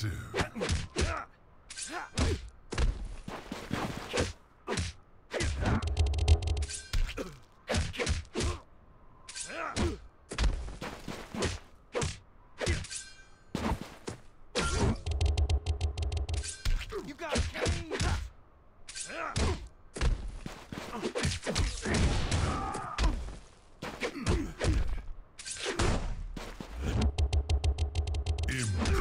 soon. You got Impressive.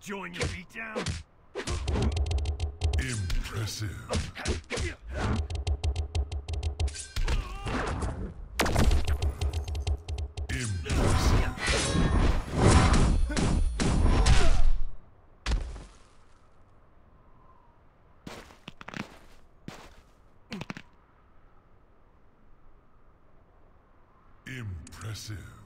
Join your beat down. Impressive. Impressive.